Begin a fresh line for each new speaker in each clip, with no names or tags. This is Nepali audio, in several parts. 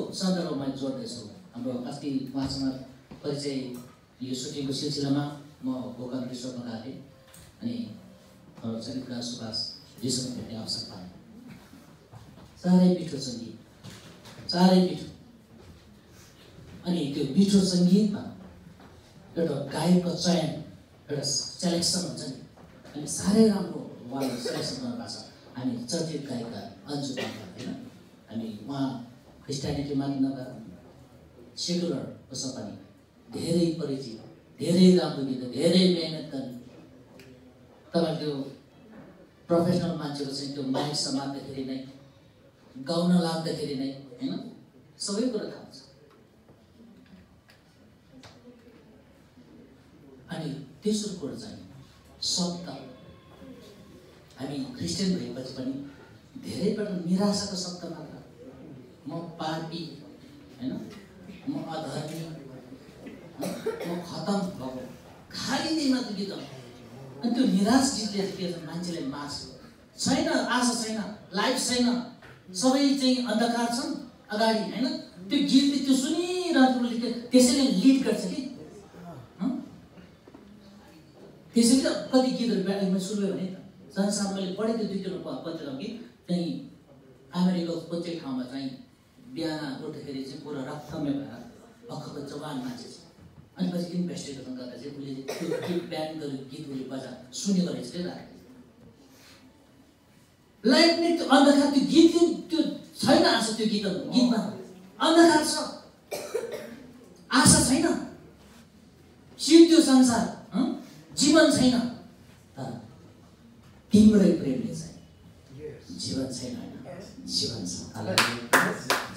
सन्दर्भमा जोड्दैछु हाम्रो अस्ति उहाँसँग परिचय यो सुटिङको सिलसिलामा म रिसोर्टमा गएको थिएँ अनि हाम्रो चरित्र सुभाष रिसोर्टमा भेट्ने अवसर पाएँ। साह्रै मिठो सङ्गीत साह्रै मिठो अनि त्यो मिठो सङ्गीतमा एउटा गायकको चयन एउटा सेलेक्सन हुन्छ नि। अनि साह्रै राम्रो उहाँले सेलेक्सन गर्नुभएको छ। हामी चर्चित गायिका अन्जु पाङ्का होइन। हामी उहाँ क्रिस्टियानिटी नभएर सेकुलर उसमा पनि धेरै परिचित धेरै राम्रो गीत धेरै मिहिनेत गर्ने। तपाईँको त्यो प्रोफेसनल मान्छेको चाहिँ त्यो माइक समात्दाखेरि नै गाउन लाग्दाखेरि नै होइन? सबै कुरो थाहा हुन्छ। अनि तेस्रो कुरो चाहिँ शब्द हामी क्रिस्चियन भएपछि पनि धेरैपल्ट निराशाको शब्द मात्र। म पापी होइन? म अधर्मी म खतम भएको। खाली नै मात्र गीत अनि त्यो निराश गीतले के छ? मान्छेलाई मार्छ छैन आशा छैन लाइफ छैन। सबै चाहिँ अन्धकार छन् अगाडि होइन? त्यो गीतले त्यो सुनिरहनु त्यसैले लिड गर्छ कि? त्यसैले कति गीतहरू ब्याटिङ मैले सुन्यो भने संसारमा मैले पढेको दुई तिनवटा पत्रिका गीत चाहिँ अमेरिकाको प्रत्येक ठाउँमा चाहिँ। बिहान उठ्दाखेरि चाहिँ पुरा रक्तमै भएर भर्खरको जवान मान्छे छ अनि पछि इन्भेस्टिगेसन गर्दा चाहिँ उसले त्यो गीत ब्यान गरेको गीत उसले बजा सुनेको रहेछ क्या राखेको लाइफ नै त्यो अन्धकार त्यो गीत त्यो छैन आशा त्यो गीत गीतमा अन्धकार छ। आशा छैन। सिद्धियो संसार जीवन छैन। तर तिम्रै प्रेमले चाहिँ जीवन छैन होइन। जीवन छ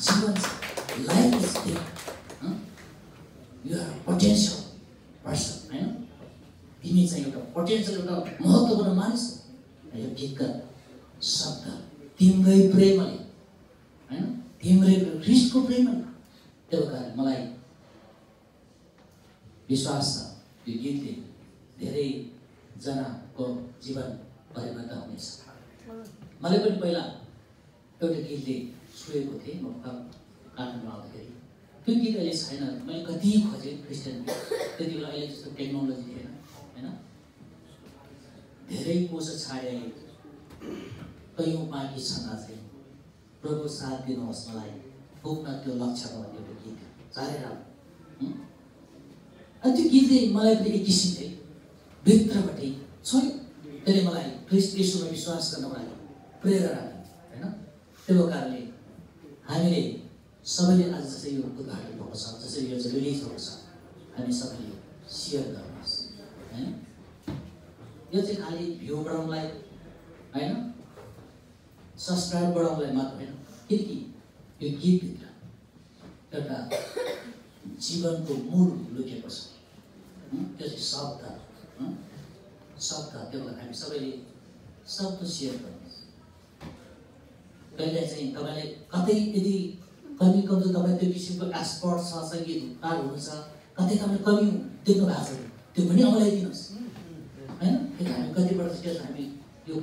जीवन छ life is there your potential person होइन तिमी चाहिँ एउटा पोटेन्सियल एउटा महत्त्वपूर्ण मानिस यो गीतका शब्द तिम्रै प्रेमले होइन तिम्रै प्रेम ख्रिस्टको प्रेमले त्यो कारण मलाई विश्वास छ यो गीतले धेरैजनाको जीवन परिवर्तन हुनेछ मलाई पनि पहिला एउटा गीतले छोएको थिएँ म काठमाडौँ आउँदाखेरि। त्यो गीत अहिले छैन। मैले कति खोजेँ क्रिस्चियन त्यति बेला अहिले जस्तो टेक्नोलोजी थिएन होइन? धेरै कोस छाडे। कैयौँ बाँकी छन् अझै प्रभु साथ दिनुहोस् मलाई। पुग्न त्यो लक्ष्यमा एउटा गीत। साह्रै राम्रो। अनि त्यो गीतले मलाई पनि एक किसिमले भित्रपट्टि छोयो त्यसले मलाई क्रिस्ट यीशुमा विश्वास गर्नको लागि प्रेरणा त्यो कारणले हामीले सबैले आज जस्तै यो उद्घाटन भएको छ जसरी यो चाहिँ रिलिज भएको छ हामी सबैले सेयर गर्नुहोस् होइन यो चाहिँ खालि भ्यू बढाउनलाई होइन सब्सक्राइब बढाउनलाई मात्र होइन किनकि यो गीतभित्र एउटा जीवनको मूल लुकेको छ त्यो चाहिँ शब्द शब्द त्यो हामी सबैले शब्द सेयर गर्नुहोस् कहिले चाहिँ तपाईँले कतै यदि कमी कमजोर तपाईँ त्यो किसिमको एक्सपर्ट छ सङ्गीतकार हुनुहुन्छ कतै तपाईँ कमी देख्नु भएको छ त्यो पनि औलाइदिनुहोस् होइन? किन हामी कतिपल्ट छ हामी यो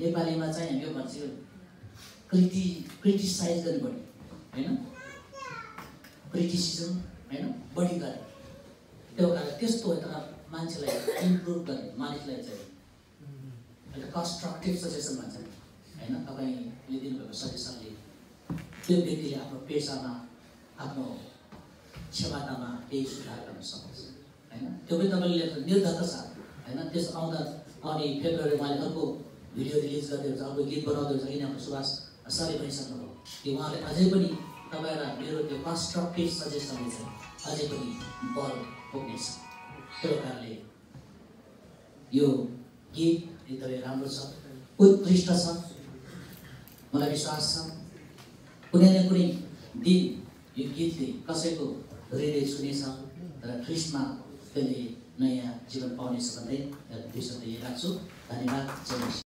नेपालीमा चाहिँ हामी यो भन्छ क्रिटि क्रिटिसाइज गर्ने बढी होइन? क्रिटिसिजम होइन? बढी गरे त्यो कारण त्यस्तो तर मान्छेलाई इम्प्रुभ गर्ने मानिसलाई चाहिँ। एउटा कन्स्ट्रक्टिभ सजेसन भन्छ। होइन तपाईँले दिनुभएको सजेसनले त्यो व्यक्तिले आफ्नो पेसामा आफ्नो क्षमतामा केही सुधार गर्न सक्छ होइन त्यो पनि तपाईँले निर्धक्क छ होइन त्यस आउँदा आउने फेब्रुअरी उहाँले अर्को भिडियो रिलिज गर्दै हुन्छ अर्को गीत बनाउँदै हुन्छ किन हाम्रो सुभाष सरले भनिसक्नुभयो कि उहाँले अझै पनि तपाईँलाई मेरो त्यो कन्स्ट्रक्टिभ सजेसनले चाहिँ अझै पनि बल पुग्नेछ त्यो कारणले यो गीत एकदमै राम्रो छ उत्कृष्ट छ मलाई विश्वास छ। कुनै न कुनै दिन यो गीतले कसैको हृदय छुनेछ र ख्रिस्टमा त्यसले नयाँ जीवन पाउनेछ भन्दै विश्व राख्छु। धन्यवाद। जय